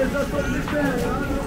Eles já estão.